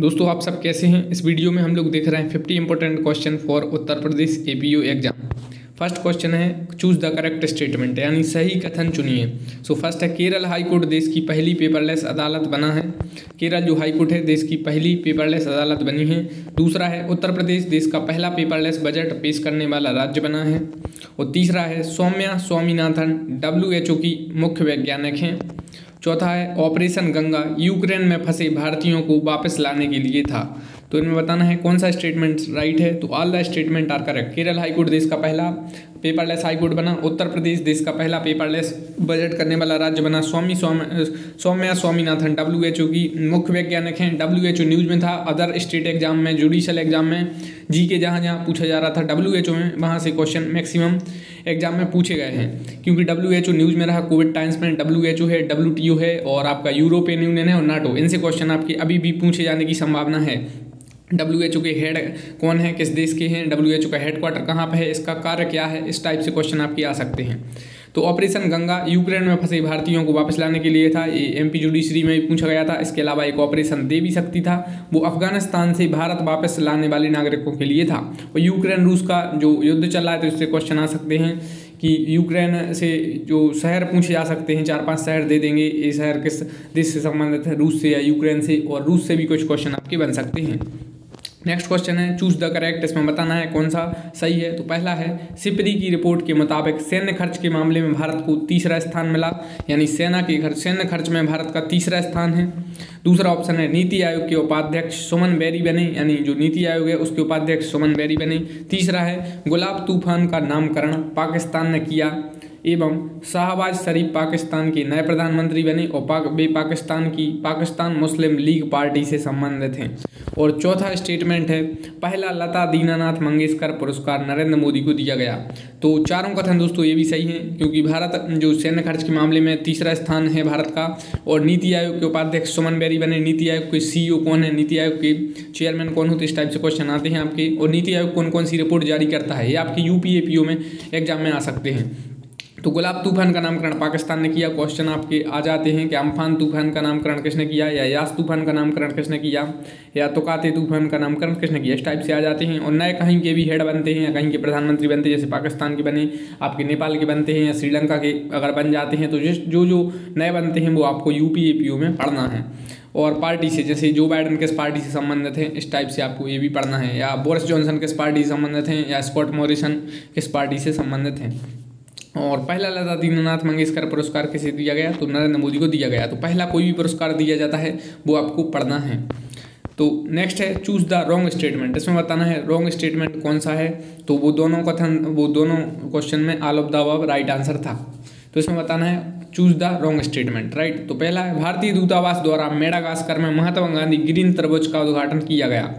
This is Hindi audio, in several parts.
दोस्तों, आप सब कैसे हैं? इस वीडियो में हम लोग देख रहे हैं fifty important question for Uttar Pradesh APO exam first question है चूज़ द करेक्ट स्टेटमेंट यानी सही कथन चुनिए। सो फ़र्स्ट है, केरल हाई कोर्ट देश की पहली पेपरलेस अदालत बना है। केरल जो हाई कोर्ट है, देश की पहली पेपरलेस अदालत बनी है। दूसरा है, उत्तर प्रदेश देश का पहला पेपरलेस बजट पेश करने वाला राज्य बना है। और तीसरा है, सौम्या स्वामीनाथन डब्ल्यूएचओ की मुख्य वैज्ञानिक हैं। चौथा है, ऑपरेशन गंगा, यूक्रेन में फंसे भारतीयों को वापस लाने के लिए था। तो इनमें बताना है कौन सा स्टेटमेंट राइट है? तो all the statement are correct Kerala high court देश का पहला पेपरलेस हाईकोर्ट बना, उत्तर प्रदेश देश का पहला पेपरलेस बजट करने वाला राज्य बना, Swami Swami, Soumya Swaminathan W H O की मुख्य वैज्ञानिक हैं डब्ल्यू एच ओ न्यूज़ में था, अदर स्टेट एग्ज़ाम में जुडिशल एग्ज़ाम में जी के जहाँ जहाँ पूछा जा रहा था डब्ल्यू एच ओ में, वहाँ से क्वेश्चन मैक्सिमम एग्ज़ाम में पूछे गए हैं। क्योंकि डब्ल्यू एच ओ न्यूज़ में रहा कोविड टाइम्स में डब्ल्यू एच ओ है डब्ल्यू टी ओ है और आपका यूरोपियन यूनियन है और नाटो इनसे क्वेश्चन आपके अभी भी पूछे जाने की संभावना है। डब्ल्यू एच ओ के हेड कौन है, किस देश के हैं डब्ल्यू एच ओ का हेडक्वार्टर कहाँ पर है, इसका कार्य क्या है, इस टाइप से क्वेश्चन आपके आ सकते हैं। तो ऑपरेशन गंगा यूक्रेन में फंसे भारतीयों को वापस लाने के लिए था, ये एम पी जुडिशरी में भी पूछा गया था, इसके अलावा एक ऑपरेशन दे भी सकती था, वो अफ़गानिस्तान से भारत वापस लाने वाले नागरिकों के लिए था। और यूक्रेन रूस का जो युद्ध चल रहा है तो इससे क्वेश्चन आ सकते हैं कि यूक्रेन से जो शहर पूछे जा सकते हैं, चार पाँच शहर दे देंगे, ये शहर किस देश से संबंधित है, रूस से या यूक्रेन से, और रूस से भी कुछ क्वेश्चन आपके बन सकते हैं। नेक्स्ट क्वेश्चन है चूज़ द करेक्ट इसमें बताना है कौन सा सही है। तो पहला है, सिपरी की रिपोर्ट के मुताबिक सैन्य खर्च के मामले में भारत को तीसरा स्थान मिला। यानी सेना के खर्च, सैन्य खर्च में भारत का तीसरा स्थान है। दूसरा ऑप्शन है, नीति आयोग के उपाध्यक्ष सुमन बेरी बने। यानी जो नीति आयोग है, उसके उपाध्यक्ष सुमन बेरी बने। तीसरा है, गुलाब तूफ़ान का नामकरण पाकिस्तान ने किया। एवं शाहबाज शरीफ पाकिस्तान के नए प्रधानमंत्री बने और पाक वे पाकिस्तान की पाकिस्तान मुस्लिम लीग पार्टी से संबंधित हैं। और चौथा स्टेटमेंट है, पहला लता दीनानाथ मंगेशकर पुरस्कार नरेंद्र मोदी को दिया गया। तो चारों कथन दोस्तों ये भी सही हैं, क्योंकि भारत जो सैन्य खर्च के मामले में तीसरा स्थान है भारत का, और नीति आयोग के उपाध्यक्ष सुमन बेरी बने। नीति आयोग के सी कौन है? नीति आयोग के चेयरमैन कौन होते इस टाइप से क्वेश्चन आते हैं आपके। और नीति आयोग कौन कौन सी रिपोर्ट जारी करता है? ये आपके यूपीएपीओ में एग्ज़ाम में आ सकते हैं। तो गुलाब तूफ़ान का नामकरण पाकिस्तान ने किया। क्वेश्चन आपके आ जाते हैं कि अम्फान तूफ़ान का नामकरण किसने किया या यास तूफ़ान का नामकरण किसने किया या तुकाते तूफ़ान का नामकरण किसने किया? इस टाइप से आ जाते हैं और नए कहीं के भी हेड बनते हैं या कहीं के प्रधानमंत्री बनते हैं, जैसे पाकिस्तान के बने, आपके नेपाल के बनते हैं या श्रीलंका के अगर बन जाते हैं तो जिस जो जो नए बनते हैं वो आपको यू पी में पढ़ना है। और पार्टी से, जैसे जो बाइडन किस पार्टी से संबंधित हैं, इस टाइप से आपको ये भी पढ़ना है। या बोरिस जॉनसन किस पार्टी से संबंधित हैं, या स्कॉट मॉरिसन किस पार्टी से संबंधित हैं। और पहला लता दीननाथ मंगेशकर पुरस्कार किसे दिया गया? तो नरेंद्र मोदी को दिया गया। तो पहला कोई भी पुरस्कार दिया जाता है, वो आपको पढ़ना है। तो नेक्स्ट है चूज़ द रॉन्ग स्टेटमेंट इसमें बताना है रॉन्ग स्टेटमेंट कौन सा है? तो वो दोनों कथन, वो दोनों क्वेश्चन में all of the above right answer था। तो इसमें बताना है choose the wrong statement right तो पहला है, भारतीय दूतावास द्वारा मेडागास्कर में महात्मा गांधी ग्रीन तरबुज का उद्घाटन किया गया।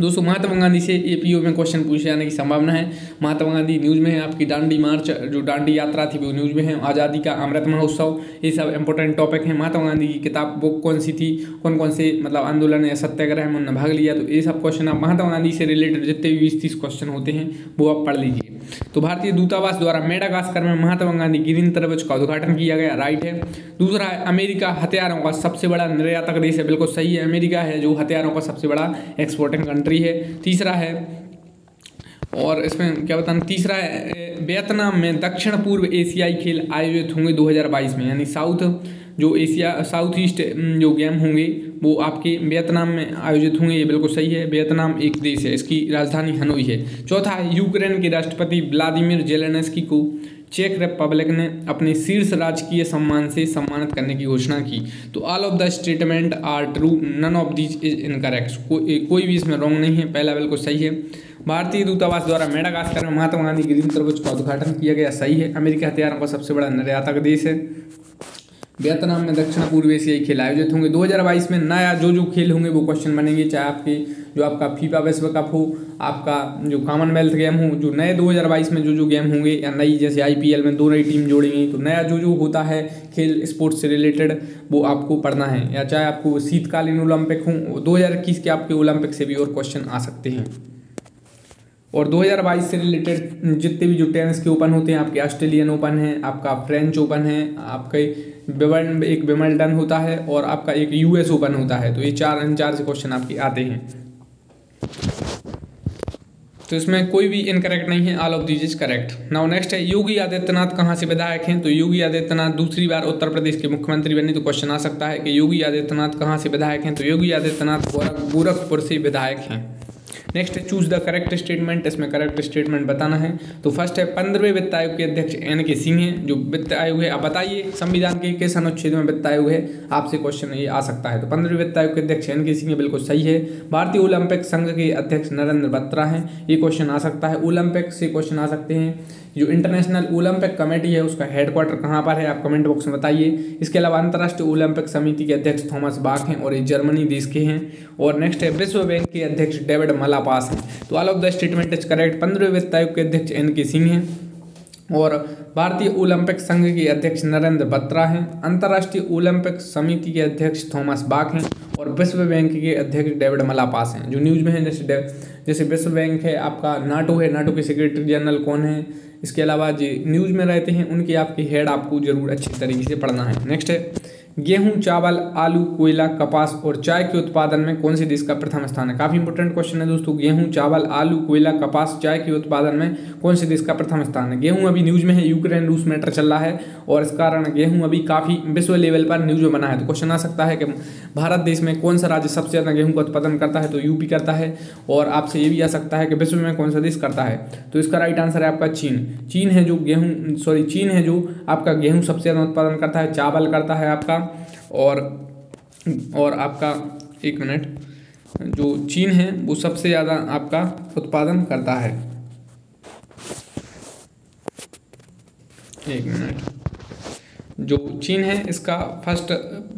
दोस्तों, महात्मा गांधी से एपीओ में क्वेश्चन पूछे जाने की संभावना है। महात्मा गांधी न्यूज़ में है, आपकी डांडी मार्च, जो डांडी यात्रा थी, वो न्यूज़ में है। आज़ादी का अमृत महोत्सव, ये सब इंपॉर्टेंट टॉपिक है। महात्मा गांधी की किताब बुक कौन सी थी? कौन कौन से मतलब आंदोलन या सत्याग्रह में उन्होंने भाग लिया? तो ये सब क्वेश्चन आप महात्मा गांधी से रिलेटेड जितने भी बीस तीस क्वेश्चन होते हैं, वो आप पढ़ लीजिए। तो भारतीय दूतावास द्वारा मेडागास्कर में महात्मा गांधी ग्रीन तरबज का उद्घाटन किया गया, राइट है? दूसरा है, अमेरिका हथियारों का सबसे बड़ा निर्यातक देश है, बिल्कुल सही है, अमेरिका है जो हथियारों का सबसे बड़ा एक्सपोर्टिंग कंट्री है। तीसरा है, और इसमें क्या बताना, तीसरा है वियतनाम में दक्षिण पूर्व एशियाई खेल आयोजित होंगे 2022 में, यानी साउथ जो एशिया, साउथ ईस्ट जो गेम होंगे, वो आपके वियतनाम में आयोजित होंगे, ये बिल्कुल सही है। वियतनाम एक देश है, इसकी राजधानी हनोई है। चौथा है, यूक्रेन के राष्ट्रपति व्लादिमीर जेलेनेस्की को चेक रिपब्लिक ने अपने शीर्ष राजकीय सम्मान से सम्मानित करने की घोषणा की। तो all of the statement are true none of these is incorrect कोई भी इसमें रॉन्ग नहीं है, पहला बिल्कुल सही है। भारतीय दूतावास द्वारा मेडागास्कर में महात्मा गांधी ग्रीन तरबुज का उद्घाटन किया गया, सही है। अमेरिका हथियारों का सबसे बड़ा निर्यातक देश है। वियतनाम में दक्षिण पूर्व एशियाई खेल आयोजित होंगे। 2022 में नया जो जो खेल होंगे वो क्वेश्चन बनेंगे, चाहे आपके, जो आपका फीफा विश्व कप हो, आपका जो कॉमनवेल्थ गेम हो, जो नए 2022 में जो जो गेम होंगे, या नई जैसे आईपीएल में दो नई टीम जोड़ेंगी तो नया जो जो होता है खेल स्पोर्ट्स से रिलेटेड वो आपको पढ़ना है। या चाहे आपको शीतकालीन ओलंपिक हो दो के आपके ओलंपिक से भी और क्वेश्चन आ सकते हैं। और 2022 से रिलेटेड जितने भी जो टेनिस के ओपन होते हैं, आपके ऑस्ट्रेलियन ओपन है, आपका फ्रेंच ओपन है, आपके एक विमल्डन होता है और आपका एक यूएस ओपन होता है। तो ये चार इन चार से क्वेश्चन आपके आते हैं। तो इसमें कोई भी इनकरेक्ट नहीं है all of these is correct now next है, योगी आदित्यनाथ कहाँ से विधायक हैं? तो योगी आदित्यनाथ दूसरी बार उत्तर प्रदेश के मुख्यमंत्री बने तो क्वेश्चन आ सकता है कि योगी आदित्यनाथ कहाँ से विधायक हैं? तो योगी आदित्यनाथ गोरखपुर से विधायक हैं। नेक्स्ट है चूज़ द करेक्ट स्टेटमेंट इसमें करेक्ट स्टेटमेंट बताना है। तो फ़र्स्ट है, पंद्रहवें वित्त आयोग के अध्यक्ष एन के सिंह हैं, जो वित्त आयोग है। आप बताइए, संविधान के किस अनुच्छेद में वित्त आयोग है? आपसे क्वेश्चन ये आ सकता है। तो पंद्रहवें वित्त आयोग के अध्यक्ष एन के सिंह बिल्कुल सही है। भारतीय ओलंपिक संघ के अध्यक्ष नरेंद्र बत्रा हैं। ये क्वेश्चन आ सकता है। ओलंपिक से क्वेश्चन आ सकते हैं। जो इंटरनेशनल ओलंपिक कमेटी है, उसका हेडक्वार्टर कहाँ पर है, आप कमेंट बॉक्स में बताइए। इसके अलावा अंतर्राष्ट्रीय ओलंपिक समिति के अध्यक्ष थॉमस बाक हैं और ये जर्मनी देश के हैं। और नेक्स्ट है, विश्व बैंक के अध्यक्ष डेविड मलापास हैं। तो all of the statement is correct पंद्रह वित्त आयोग के अध्यक्ष एन के सिंह हैं। और भारतीय ओलंपिक संघ के अध्यक्ष नरेंद्र बत्रा हैं। अंतर्राष्ट्रीय ओलंपिक समिति के अध्यक्ष थॉमस बाक हैं और विश्व बैंक के अध्यक्ष डेविड मलापास हैं। जो न्यूज़ में हैं, जैसे जैसे विश्व बैंक है, आपका नाटो है, नाटो के सेक्रेटरी जनरल कौन है? इसके अलावा जो न्यूज़ में रहते हैं, उनकी आपकी हेड आपको ज़रूर अच्छी तरीके से पढ़ना है। नेक्स्ट है गेहूँ, चावल, आलू, कोयला, कपास और चाय के उत्पादन में कौन से देश का प्रथम स्थान है? काफ़ी इंपोर्टेंट क्वेश्चन है दोस्तों। गेहूँ, चावल, आलू, कोयला, कपास, चाय के उत्पादन में कौन से देश का प्रथम स्थान है? गेहूँ अभी न्यूज़ में है, यूक्रेन, रूस मैटर चल रहा है और इस कारण गेहूँ अभी काफ़ी विश्व लेवल पर न्यूज़ में बना है। तो क्वेश्चन आ सकता है कि भारत देश में कौन सा राज्य सबसे ज़्यादा गेहूँ का उत्पादन करता है? तो यूपी करता है और आपसे ये भी आ सकता है कि विश्व में कौन सा देश करता है। तो इसका राइट आंसर है आपका चीन। चीन है जो गेहूँ सॉरी चीन है जो आपका गेहूँ सबसे ज़्यादा उत्पादन करता है, चावल करता है आपका। और और आपका एक मिनट, जो चीन है, वो सबसे ज़्यादा आपका उत्पादन करता है। एक मिनट। जो चीन है, इसका फ़र्स्ट,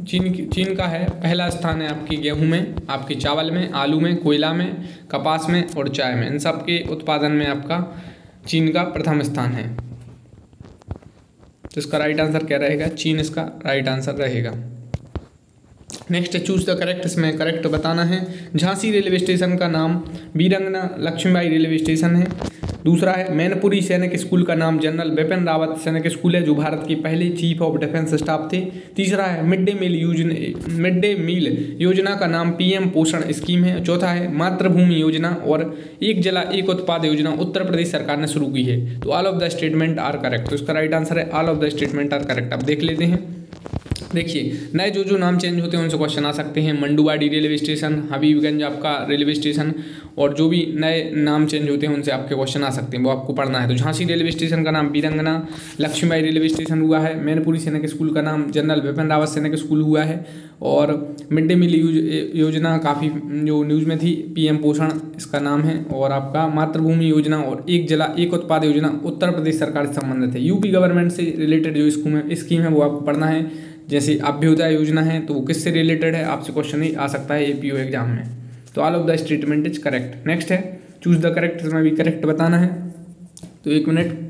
चीन चीन का है, पहला स्थान है आपकी गेहूँ में, आपकी चावल में, आलू में, कोयला में, कपास में और चाय में। इन सब के उत्पादन में आपका चीन का प्रथम स्थान है। तो इसका राइट आंसर क्या रहेगा? चीन इसका राइट आंसर रहेगा। नेक्स्ट चूज़ द करेक्ट इसमें करेक्ट बताना है। झांसी रेलवे स्टेशन का नाम बीरंगना लक्ष्मीबाई रेलवे स्टेशन है। दूसरा है, मैनपुरी सैनिक स्कूल का नाम जनरल बिपिन रावत सैनिक स्कूल है, जो भारत के पहले चीफ ऑफ़ डिफेंस स्टाफ थे। तीसरा है मिड डे मील योजना मिड डे मील योजना का नाम पीएम पोषण स्कीम है। चौथा है, मातृभूमि योजना और एक जला एक उत्पाद योजना उत्तर प्रदेश सरकार ने शुरू की है। तो all of the statement are correct तो इसका राइट आंसर है all of the statement are correct आप देख लेते हैं। देखिए, नए जो जो नाम चेंज होते हैं, उनसे क्वेश्चन आ सकते हैं। मंडुवाड़ी रेलवे स्टेशन हबीबगंज आपका रेलवे स्टेशन और जो भी नए नाम चेंज होते हैं, उनसे आपके क्वेश्चन आ सकते हैं। वो आपको पढ़ना है। तो झांसी रेलवे स्टेशन का नाम बीरंगना, लक्ष्मीबाई रेलवे स्टेशन हुआ है। मैनपुरी सैनिक स्कूल का नाम जनरल विपिन रावत सैनिक स्कूल हुआ है। और मिड डे मील योजना काफ़ी जो न्यूज़ में थी, पीएम पोषण इसका नाम है। और आपका मातृभूमि योजना और एक जला, एक उत्पाद योजना उत्तर प्रदेश सरकार से संबंधित है। यूपी गवर्नमेंट से रिलेटेड जो स्कूम है, स्कीम है, वो आपको पढ़ना है। जैसे अभ्युदय योजना है तो वो किससे रिलेटेड है? आपसे क्वेश्चन ही आ सकता है एपीओ एग्ज़ाम में। तो all of the statement is correct next है चूज़ द करेक्ट इसमें भी करेक्ट बताना है। तो एक मिनट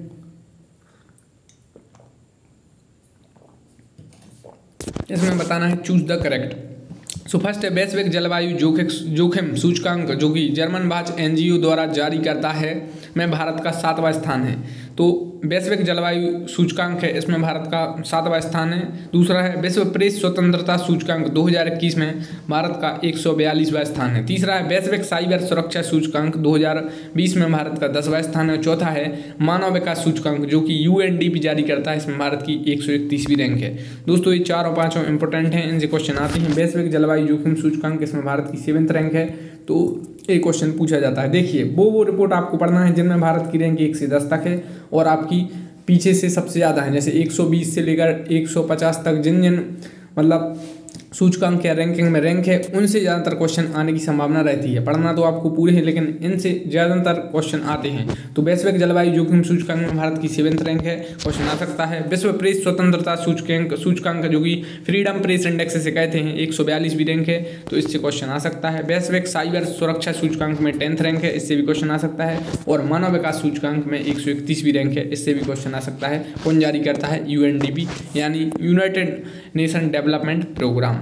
इसमें बताना है choose the correct so first है, वैश्विक जलवायु जोखिम जोखिम, सूचकांक, जो कि जर्मन भाज एनजीओ द्वारा जारी करता है। में भारत का सातवां स्थान है। तो वैश्विक जलवायु सूचकांक है, इसमें भारत का सातवां स्थान है। दूसरा है, विश्व प्रेस स्वतंत्रता सूचकांक 2021 में भारत का एक स्थान है। तीसरा है, वैश्विक साइबर सुरक्षा सूचकांक 2020 में भारत का दसवां स्थान है। चौथा है, मानव विकास सूचकांक जो कि यू जारी करता है, इसमें भारत की एक रैंक है। दोस्तों, ये चार और पाँचों इंपॉर्टेंट हैं, इनसे क्वेश्चन आते हैं। वैश्विक जलवायु जोखिम सूचकांक, इसमें भारत की सेवेंथ रैंक है। तो एक क्वेश्चन पूछा जाता है। देखिए, वो वो रिपोर्ट आपको पढ़ना है जिनमें भारत की रैंक एक से दस तक है और आपकी पीछे से सबसे ज़्यादा है। जैसे 120 से लेकर 150 तक जिन जिन मतलब सूचकांक या रैंकिंग में रैंक है, उनसे ज़्यादातर क्वेश्चन आने की संभावना रहती है। पढ़ना तो आपको पूरे है, लेकिन इनसे ज़्यादातर क्वेश्चन आते हैं। तो वैश्विक जलवायु जोखिम सूचकांक में भारत की सेवेंथ रैंक है क्वेश्चन आ सकता है। विश्व प्रेस स्वतंत्रता सूचकांक सूचकांक जो कि फ्रीडम प्रेस इंडेक्स से कहते हैं, एक भी रैंक है तो इससे क्वेश्चन आ सकता है। वैश्विक साइबर सुरक्षा सूचकांक में टेंथ रैंक है, इससे भी क्वेश्चन आ सकता है। और मानव विकास सूचकांक में एक भी रैंक है, इससे भी क्वेश्चन आ सकता है। कौन जारी करता है यूएनडीपी यानी यूनाइटेड नेशन डेवलपमेंट प्रोग्राम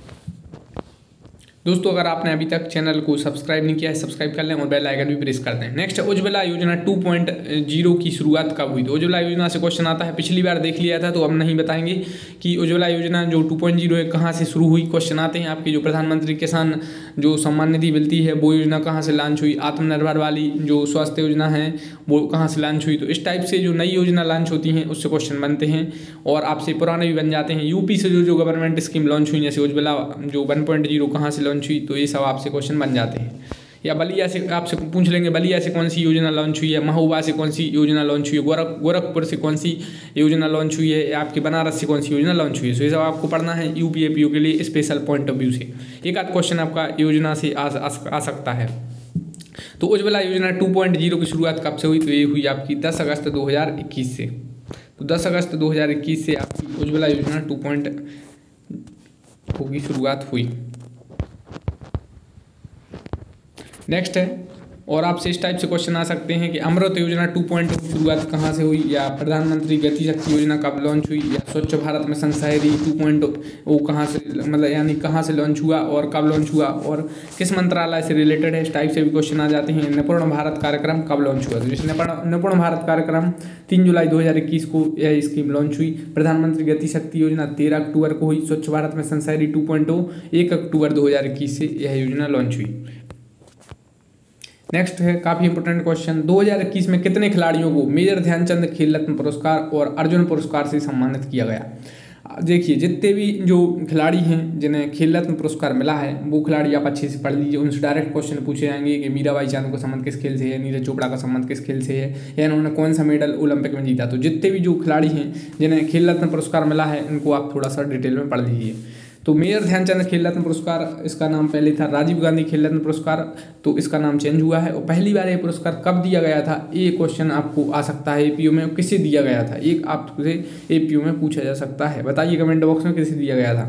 दोस्तों, अगर आपने अभी तक चैनल को सब्सक्राइब नहीं किया है, सब्सक्राइब कर लें और बेल आइकन भी प्रेस कर दें। नेक्स्ट उज्ज्वला योजना 2.0 की शुरुआत कब हुई तो उज्ज्वला योजना से क्वेश्चन आता है। पिछली बार देख लिया था तो अब नहीं बताएँगे कि उज्ज्वला योजना जो 2.0 है, कहाँ से शुरू हुई? क्वेश्चन आते हैं आपकी जो प्रधानमंत्री किसान जो सम्मान निधि मिलती है, वो योजना कहाँ से लॉन्च हुई? आत्मनिर्भर वाली जो स्वास्थ्य योजना है, वो कहाँ से लॉन्च हुई? तो इस टाइप से जो नई योजना लॉन्च होती हैं, उससे क्वेश्चन बनते हैं और आपसे पुराने भी बन जाते हैं। यूपी से जो जो गवर्नमेंट स्कीम लॉन्च हुई जैसे उज्ज्वला जो वन पॉइंट कहाँ से लॉन्च हुई तो ये सब आपसे क्वेश्चन बन जाते हैं। या बलिया से आपसे पूछ लेंगे बलिया से कौन सी योजना लॉन्च हुई है? महुआ से कौन सी योजना लॉन्च हुई है? गोरख गोरखपुर से कौन सी योजना लॉन्च हुई है? आपके बनारस से कौन सी योजना लॉन्च हुई है? सो ये सब आपको पढ़ना है यू पी के लिए स्पेशल पॉइंट ऑफ़ व्यू से। एक आध क्वेश्चन आपका योजना से आ, आ, आ सकता है। तो उज्ज्वला योजना टू पॉइंट ज़ीरो की शुरुआत कब से हुई? तो ये हुई आपकी दस अगस्त दो हज़ार इक्कीस से। तो दस अगस्त दो हज़ार इक्कीस से आपकी उज्ज्वला योजना टू पॉइंट की शुरुआत हुई। नेक्स्ट है। और आपसे इस टाइप से क्वेश्चन आ सकते हैं कि अमृत योजना टू पॉइंट की शुरुआत कहाँ से हुई? या प्रधानमंत्री गति शक्ति योजना कब लॉन्च हुई? या स्वच्छ भारत मिशन शहरी टू पॉइंट वो कहाँ से मतलब यानी कहाँ से लॉन्च हुआ और कब लॉन्च हुआ? और किस मंत्रालय से रिलेटेड है? इस टाइप से भी क्वेश्चन आ जाते हैं। निपुण भारत कार्यक्रम कब लॉन्च हुआ? तो जिस निपुण भारत कार्यक्रम तीन जुलाई दो हज़ार इक्कीस को यह स्कीम लॉन्च हुई। प्रधानमंत्री गति शक्ति योजना तेरह अक्टूबर को हुई। स्वच्छ भारत मिशन शहरी टू एक अक्टूबर दो हज़ार इक्कीस से यह योजना लॉन्च हुई। नेक्स्ट है काफ़ी इंपॉर्टेंट क्वेश्चन 2021 में कितने खिलाड़ियों को मेजर ध्यानचंद खेल रत्न पुरस्कार और अर्जुन पुरस्कार से सम्मानित किया गया? देखिए, जितने भी जो खिलाड़ी हैं, जिन्हें खेल रत्न पुरस्कार मिला है, वो खिलाड़ी आप अच्छे से पढ़ लीजिए। उनसे डायरेक्ट क्वेश्चन पूछे जाएँगे कि मीराबाई चाँद का संबंध किस खेल से है, नीरज चोपड़ा का संबंध किस खेल से है, या इन्होंने कौन सा मेडल ओलंपिक में जीता? तो जितने भी जो खिलाड़ी हैं, जिन्हें खेल रत्न पुरस्कार मिला है इनको आप थोड़ा सा डिटेल में पढ़ लीजिए। तो मेजर ध्यानचंद खेल रत्न पुरस्कार, इसका नाम पहले था राजीव गांधी खेल रत्न पुरस्कार तो इसका नाम चेंज हुआ है और पहली बार ये पुरस्कार कब दिया गया था, ये क्वेश्चन आपको आ सकता है एपीयू में किसे दिया गया था, एक आपसे एपीयू में पूछा जा सकता है। बताइए कमेंट बॉक्स में किसे दिया गया था।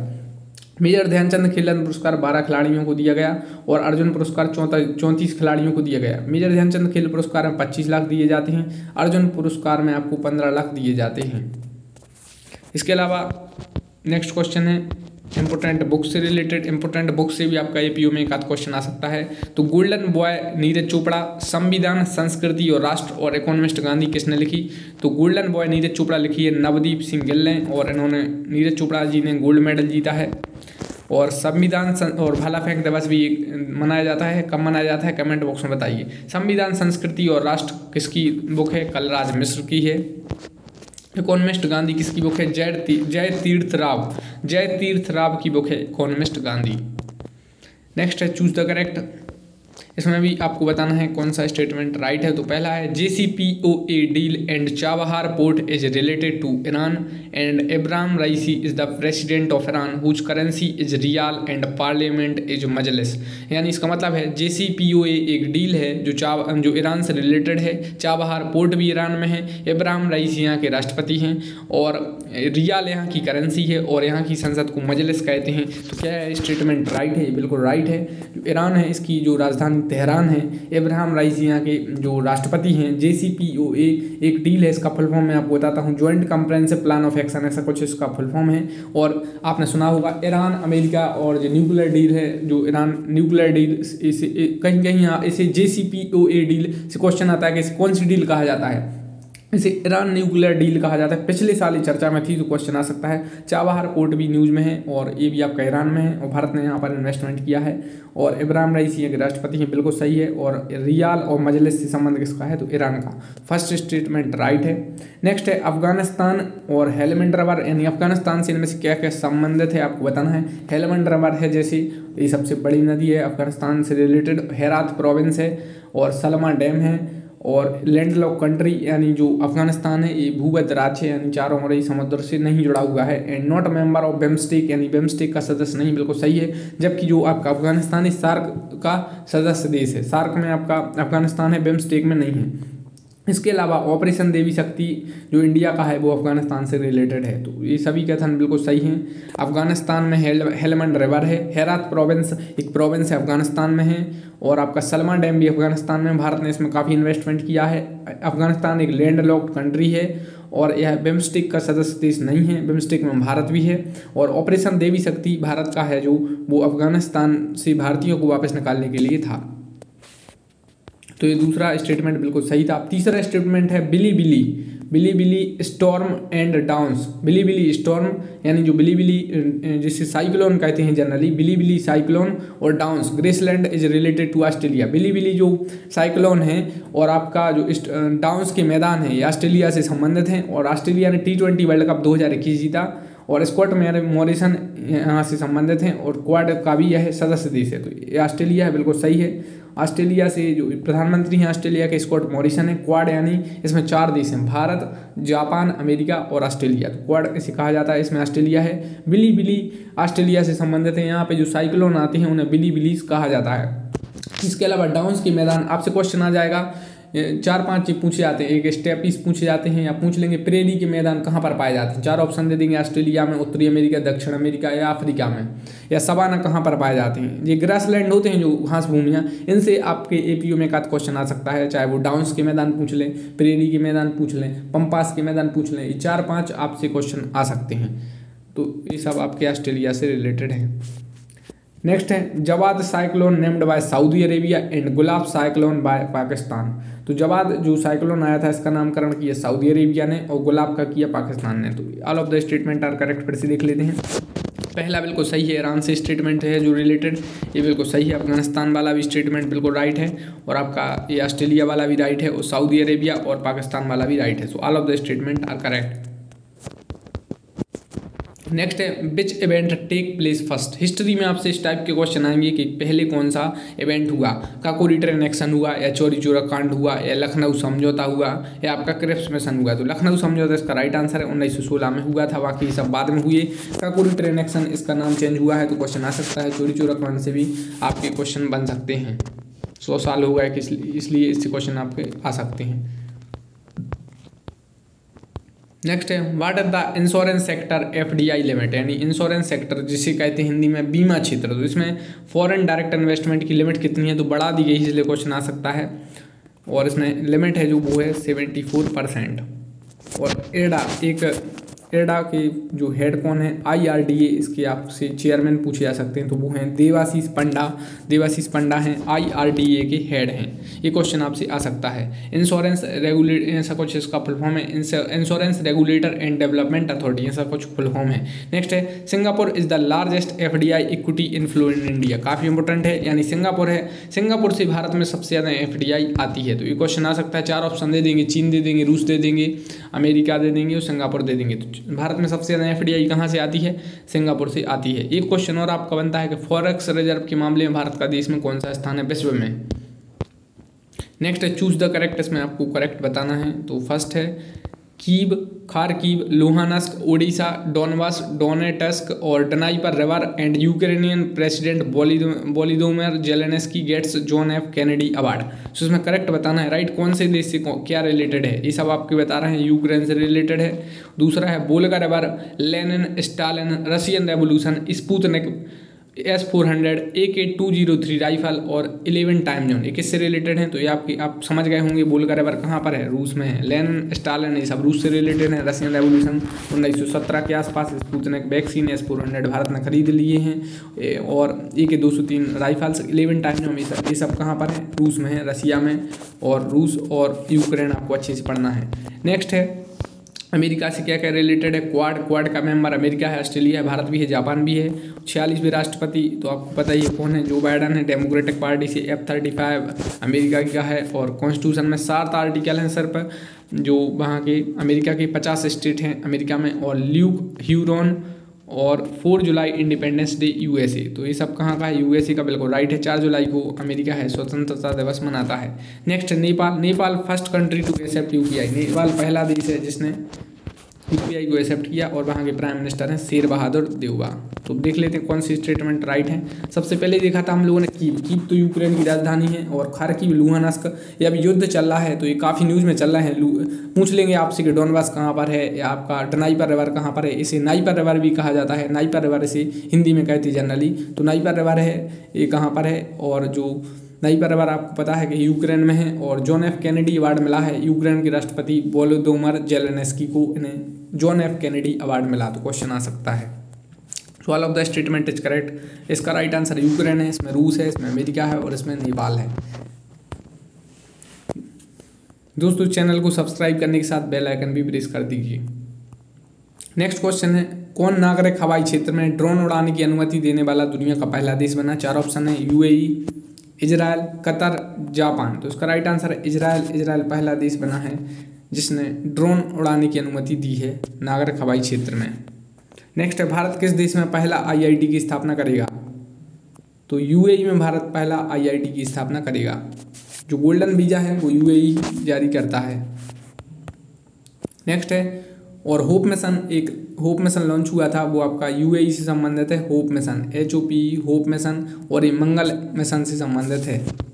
मेजर ध्यानचंद खेल रत्न पुरस्कार बारह खिलाड़ियों को दिया गया और अर्जुन पुरस्कार चौंता चौंतीस खिलाड़ियों को दिया गया। मेजर ध्यानचंद खेल पुरस्कार में पच्चीस लाख दिए जाते हैं, अर्जुन पुरस्कार में आपको पंद्रह लाख दिए जाते हैं। इसके अलावा नेक्स्ट क्वेश्चन है। इंपोर्टेंट बुक से रिलेटेड इंपोर्टेंट बुक से भी आपका एपीयू में एक आध क्वेश्चन आ सकता है। तो गोल्डन बॉय नीरज चोपड़ा संविधान, संस्कृति और राष्ट्र और इकोनॉमिस्ट गांधी किसने लिखी? तो गोल्डन बॉय नीरज चोपड़ा लिखी है नवदीप सिंह गिल ने और इन्होंने नीरज चोपड़ा जी ने गोल्ड मेडल जीता है। और संविधान और भाला फेंक दिवस भी मनाया जाता है। कब मनाया जाता है? कमेंट बॉक्स में बताइए। संविधान, संस्कृति और राष्ट्र किसकी बुक है? कलराज मिश्र की है। इकोनमिस्ट गांधी किसकी बुक है? जय जय तीर्थ राव जय तीर्थ राव की बुक है इकोनमिस्ट गांधी। नेक्स्ट है चूज़ द करेक्ट इसमें भी आपको बताना है कौन सा स्टेटमेंट राइट है तो पहला है J C P O A deal and Chabahar port is related to Iran and Ebrahim Raisi is the president of Iran whose currency is rial and parliament is Majlis यानी इसका मतलब है जे सी पी ओ ए एक डील है जो चा जो ईरान से रिलेटेड है चाबहार पोर्ट भी ईरान में है इब्राहिम राइसी यहाँ के राष्ट्रपति हैं और रियाल यहाँ की करेंसी है और यहाँ की संसद को मजलिस कहते हैं। तो क्या है स्टेटमेंट राइट है बिल्कुल राइट है। ईरान है, इसकी जो राजधानी तेहरान है, इब्राहम राइसी यहाँ के जो राष्ट्रपति हैं जे सी पी ओ ए एक डील है इसका फुल फॉर्म मैं आपको बताता हूँ joint comprehensive plan of action ऐसा कुछ इसका फुल फॉर्म है। और आपने सुना होगा, ईरान, अमेरिका और जो न्यूक्लियर डील है, जो ईरान न्यूक्लियर डील इसे कहीं कहीं इसे J C P O A deal से क्वेश्चन आता है कि इसे कौन सी डील कहा जाता है? इसे ईरान न्यूक्लियर डील कहा जाता है। पिछले साल ही चर्चा में थी तो क्वेश्चन आ सकता है। चाबहार पोर्ट भी न्यूज़ में है और ये भी आपका ईरान में है और भारत ने यहाँ पर इन्वेस्टमेंट किया है। और इब्राहिम रईसी के राष्ट्रपति हैं, बिल्कुल सही है। और रियाल और मजलिस से संबंध किसका है? तो ईरान का। फ़र्स्ट स्टेटमेंट राइट है। नेक्स्ट है, अफ़गानिस्तान और हेलमेंड रबर यानी अफ़गानिस्तान से इनमें से क्या क्या संबंधित है आपको बताना है। हेलमेंड रबर है जैसे, ये सबसे बड़ी नदी है। अफ़गानिस्तान से रिलेटेड हेरात प्रोविंस है और सलमा डैम है। और लैंड लॉक कंट्री यानी जो अफ़गानिस्तान है, ये भूगत राज्य यानी चारों ओर ही समुद्र से नहीं जुड़ा हुआ है। And not a member of BIMSTEC यानी बेमस्टेक का सदस्य नहीं, बिल्कुल सही है। जबकि जो आपका अफ़गानिस्तान है सार्क का सदस्य देश है, सार्क में आपका अफ़गानिस्तान है बेमस्टेक में नहीं है। इसके अलावा ऑपरेशन देवी शक्ति जो इंडिया का है, वो अफ़गानिस्तान से रिलेटेड है। तो ये सभी कथन बिल्कुल सही हैं। अफ़गानिस्तान में हेल, हेलमंड रिवर है। हेरात प्रोविंस एक प्रोविंस है अफ़गानिस्तान में है। और आपका सलमा डैम भी अफ़गानिस्तान में भारत ने इसमें काफ़ी इन्वेस्टमेंट किया है। अफ़गानिस्तान एक लैंड लॉक्ड कंट्री है। और यह बिम्स्टिक का सदस्य देश नहीं है। बिम्स्टिक में भारत भी है। और ऑपरेशन देवी शक्ति भारत का है जो, वो अफ़गानिस्तान से भारतीयों को वापस निकालने के लिए था। तो ये दूसरा स्टेटमेंट बिल्कुल सही था। तीसरा स्टेटमेंट है willy willy willy willy storm and downs willy willy storm यानी जो बिली बिली जिसे साइक्लोन कहते हैं जनरली बिली बिली साइक्लोन और Downs Graceland is related to Australia Billy Billy जो साइक्लोन है और आपका जो डाउंस के मैदान है, ये ऑस्ट्रेलिया से संबंधित हैं और ऑस्ट्रेलिया ने टी ट्वेंटी वर्ल्ड कप दो हज़ार इक्कीस जीता और स्कॉट मॉरिसन यहाँ से संबंधित हैं और क्वाड का भी यह सदस्य देश है। तो ये ऑस्ट्रेलिया है, बिल्कुल सही है। ऑस्ट्रेलिया से जो प्रधानमंत्री हैं ऑस्ट्रेलिया के स्कॉट मॉरिसन है, क्वाड यानी इसमें चार देश हैं, भारत, जापान, अमेरिका और ऑस्ट्रेलिया। तो क्वाड इसे कहा जाता है, इसमें ऑस्ट्रेलिया है। बिली बिली ऑस्ट्रेलिया से संबंधित है, यहाँ पर जो साइक्लोन आते हैं, उन्हें बिली बिलीज कहा जाता है। इसके अलावा डाउन्स के मैदान, आपसे क्वेश्चन आ जाएगा। चार पाँच चीज़ पूछे जाते हैं। एक स्टेपिस पूछे जाते हैं या पूछ लेंगे, प्रेरी के मैदान कहाँ पर पाए जाते हैं? चार ऑप्शन दे देंगे, ऑस्ट्रेलिया में, उत्तरी अमेरिका, दक्षिण अमेरिका या अफ्रीका में। या सवाना कहाँ पर पाए जाते हैं? ये ग्रासलैंड होते हैं जो घास भूमियाँ इनसे आपके ए में का क्वेश्चन आ सकता है। चाहे वो डाउन्स के मैदान पूछ लें प्रेरी के मैदान पूछ लें पंपास के मैदान पूछ लें, ये चार पाँच आपसे क्वेश्चन आ सकते हैं। तो ये सब आपके ऑस्ट्रेलिया से रिलेटेड हैं। नेक्स्ट है, Jawad cyclone named by Saudi Arabia and Gulab cyclone by Pakistan तो जवाद जो साइक्लोन आया था, इसका नामकरण किया सऊदी अरेबिया ने और गुलाब का किया पाकिस्तान ने। तो all of the statement are correct फिर से देख लेते हैं। पहला बिल्कुल सही है, ईरान से स्टेटमेंट है जो रिलेटेड ये बिल्कुल सही है, अफ़गानिस्तान वाला भी स्टेटमेंट बिल्कुल राइट है और आपका ये ऑस्ट्रेलिया वाला भी राइट है और सऊदी अरेबिया और पाकिस्तान वाला भी राइट है। So all of the statement are correct next है which event take place first history में आपसे इस टाइप के क्वेश्चन आएँगे कि पहले कौन सा इवेंट हुआ? काकोरी ट्रेन एक्शन हुआ, या चोरी चोरा कांड हुआ, या लखनऊ समझौता हुआ, या आपका क्रिप्स मिशन हुआ? तो लखनऊ समझौता इसका राइट आंसर है, उन्नीस सौ सोलह में हुआ था, बाकी सब बाद में हुए। काकोरी ट्रेन एक्शन इसका नाम चेंज हुआ है तो क्वेश्चन आ सकता है। चोरी चोरा कांड से भी आपके क्वेश्चन बन सकते हैं। सौ साल हो गए इसलिए इससे क्वेश्चन आपके आ सकते हैं। नेक्स्ट है what is the insurance sector FDI limit यानी इंश्योरेंस सेक्टर जिसे कहते हैं हिंदी में बीमा क्षेत्र। तो इसमें फॉरेन डायरेक्ट इन्वेस्टमेंट की लिमिट कितनी है? तो बढ़ा दी गई इसलिए क्वेश्चन आ सकता है। और इसमें लिमिट है जो वो है सेवेंटी फोर परसेंट और एडा, एक एडा के जो हेड कौन है? आईआरडीए इसके आपसे चेयरमैन पूछे जा सकते हैं तो वो हैं देवाशीष पंडा। देवाशीष पंडा हैं आईआरडीए के हेड हैं। ये क्वेश्चन आपसे आ सकता है। इंश्योरेंस रेगुलेट ऐसा कुछ इसका फुल फॉर्म है। Insurance regulator and development authority ऐसा कुछ फुल फॉर्म है। नेक्स्ट है Singapore is the largest F D I equity inflow in India काफ़ी इंपॉर्टेंट है, यानी सिंगापुर है। सिंगापुर से भारत में सबसे ज़्यादा एफ़ डी आई आती है। तो ये क्वेश्चन आ सकता है। चार ऑप्शन दे देंगे। चीन दे देंगे, रूस दे देंगे, अमेरिका दे देंगे और सिंगापुर दे देंगे। तो भारत में सबसे ज़्यादा एफ़ डी कहाँ से आती है? सिंगापुर से आती है। एक क्वेश्चन और आपका बनता है कि फॉरेक्स रिज़र्व के मामले में भारत का देश में कौन सा स्थान है विश्व में? नेक्स्ट है चूज़ द करेक्ट इसमें आपको करेक्ट बताना है। तो फ़र्स्ट है Kyiv, Kharkiv, Luhansk, Odisha Donbas Donetsk और Dnieper river and Ukrainian president Volodymyr Zelensky, Gates, John F Kennedy award. So इसमें करेक्ट बताना है राइट कौन से देश से क्या रिलेटेड है? ये सब आपके बता रहे हैं, यूक्रेन से रिलेटेड है। दूसरा है Volga river Lenin, Stalin, Russian revolution Sputnik. S four hundred A K two zero three rifle और इलेवन टाइम जोन ये किससे रिलेटेड हैं? तो ये आपकी, आप समझ गए होंगे बोल कर एवर कहाँ पर है? रूस में है। लेन स्टालिन ये सब रूस से रिलेटेड है। रशियन रेवोल्यूशन उन्नीस सौ सत्रह के आसपास Sputnik vaccine S four hundred Bharat ने खरीद लिए हैं। और ए के दो सौ तीन राइफल्स इलेवन टाइम जोन ये सब ये सब कहाँ पर है? रूस में है, रशिया में। और रूस और यूक्रेन आपको अच्छे से पढ़ना है। नेक्स्ट है अमेरिका से क्या क्या रिलेटेड है? क्वाड क्वाड का मेंबर अमेरिका है ऑस्ट्रेलिया है, भारत भी है, जापान भी है। छियालीसवें राष्ट्रपति तो आपको पता ही कौन है? जो बाइडन है डेमोक्रेटिक पार्टी से एफ़ थर्टी फाइव अमेरिका का है? और कॉन्स्टिट्यूशन में सात आर्टिकल हैं सर पर, जो वहाँ के, अमेरिका के पचास स्टेट हैं अमेरिका में, और ल्यूक ह्यूरोन और four July independence day USA तो ये सब कहाँ का है? यूएसए का बिल्कुल राइट है। चार जुलाई को अमेरिका है। स्वतंत्रता दिवस मनाता है। Next Nepal. Nepal first country to accept UPI Nepal पहला देश है जिसने यूपीआई को एक्सेप्ट किया और वहाँ के प्राइम मिनिस्टर हैं शेर बहादुर देवबा तो देख लेते हैं कौन सी स्टेटमेंट राइट है। सबसे पहले देखा था हम लोगों ने कीव कीव तो यूक्रेन की राजधानी है और खारकीव लुहानस्क ये अभी युद्ध चल रहा है तो ये काफ़ी न्यूज़ में चल रहा है। पूछ लेंगे आपसे कि डोनवास कहाँ पर है, या आपका डनाईपर रिवर कहाँ पर है। इसे नाईपर रिवर भी कहा जाता है। नाईपर रिवर इसे हिंदी में कहते जनरली तो नाईपर रिवर है, ये कहाँ पर है और जो नई परवर आपको पता है कि यूक्रेन में है और जॉन एफ़ कैनेडी अवार्ड मिला है यूक्रेन के राष्ट्रपति बोलोदोमर जेलेनेस्की को इन्हें। जॉन एफ़ कैनेडी अवार्ड मिला तो क्वेश्चन आ सकता है। So all of the statement is correct इसका राइट आंसर यूक्रेन है, इसमें रूस है, इसमें अमेरिका है और इसमें नेपाल है। दोस्तों चैनल को सब्सक्राइब करने के साथ बेल आइकन भी प्रेस कर दीजिए। नेक्स्ट क्वेश्चन है, कौन नागरिक हवाई क्षेत्र में ड्रोन उड़ाने की अनुमति देने वाला दुनिया का पहला देश बना? चार ऑप्शन है यूएई इजराइल कतर जापान तो इसका राइट आंसर है इजराइल इजराइल पहला देश बना है। जिसने ड्रोन उड़ाने की अनुमति दी है नागरिक हवाई क्षेत्र में। नेक्स्ट है भारत किस देश में पहला आईआईटी की स्थापना करेगा? तो यूएई में भारत पहला आईआईटी की स्थापना करेगा। जो गोल्डन वीज़ा है, वो यूएई जारी करता है। नेक्स्ट है, और होप मिशन एक होप मिशन लॉन्च हुआ था, वो आपका यूएई से संबंधित है, Hope mission H O P Hope mission और ये मंगल मिशन से संबंधित है।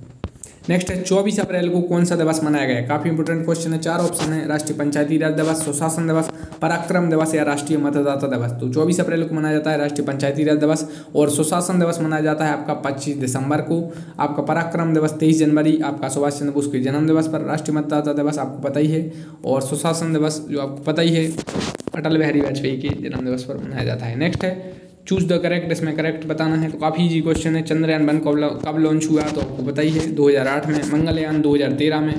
नेक्स्ट है, चौबीस अप्रैल को कौन सा दिवस मनाया गया? काफ़ी इंपोर्टेंट क्वेश्चन है, चार ऑप्शन है, राष्ट्रीय पंचायती राज दिवस, सुशासन दिवस, पराक्रम दिवस या राष्ट्रीय मतदाता दिवस। तो चौबीस अप्रैल को मनाया जाता है राष्ट्रीय पंचायती राज दिवस और सुशासन दिवस मनाया जाता है आपका पच्चीस दिसंबर को। आपका पराक्रम दिवस तेईस जनवरी, आपका सुभाष चंद्र बोस के जन्म दिवस पर राष्ट्रीय मतदाता दिवस आपको पता ही है। और सुशासन दिवस जो आपको पता ही है, अटल बिहारी वाजपेयी के जन्म दिवस पर मनाया जाता है। नेक्स्ट है चूज़ द करेक्ट इसमें करेक्ट बताना है। तो काफ़ी इजी क्वेश्चन है। चंद्रयान वन कब कब लॉन्च हुआ तो आपको बताइए है 2008 में। मंगलयान 2013 में।